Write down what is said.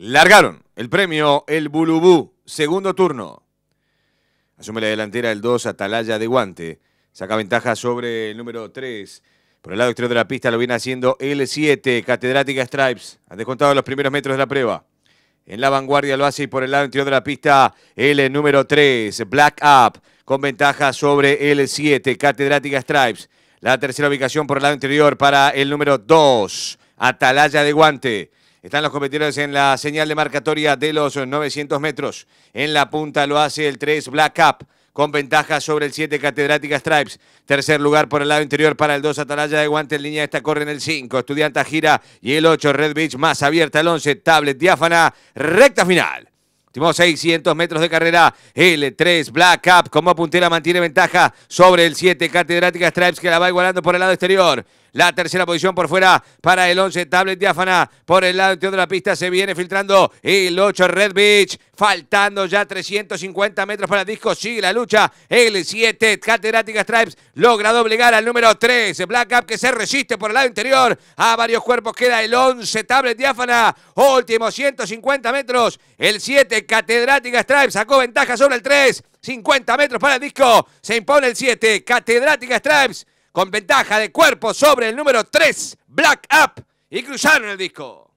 Largaron el premio El Bulubú, segundo turno. Asume la delantera el 2, Atalaya de Guante. Saca ventaja sobre el número 3. Por el lado exterior de la pista lo viene haciendo el 7, Catedrática Stripes. Ha descontado los primeros metros de la prueba. En la vanguardia lo hace y por el lado interior de la pista el número 3, Black Up, con ventaja sobre el 7, Catedrática Stripes. La tercera ubicación por el lado interior para el número 2, Atalaya de Guante. Están los competidores en la señal de marcatoria de los 900 metros. En la punta lo hace el 3 Black Cup con ventaja sobre el 7 Catedrática Stripes. Tercer lugar por el lado interior para el 2 Atalaya de Guante en línea. Esta corre en el 5 Estudianta Gira y el 8 Red Beach más abierta el 11 Tablet Diáfana. Recta final. Últimos 600 metros de carrera. L3 Black Cup como puntera mantiene ventaja sobre el 7 Catedrática Stripes que la va igualando por el lado exterior. La tercera posición por fuera para el 11 Tablet Diáfana. Por el lado de la pista se viene filtrando el 8 Red Beach. Faltando ya 350 metros para el disco. Sigue la lucha. El 7 Catedrática Stripes logra doblegar al número 3. Black Up que se resiste por el lado interior. A varios cuerpos queda el 11 Tablet Diáfana. Último 150 metros. El 7 Catedrática Stripes sacó ventaja sobre el 3. 50 metros para el disco. Se impone el 7 Catedrática Stripes con ventaja de cuerpo sobre el número 3, Black Up, y cruzaron el disco.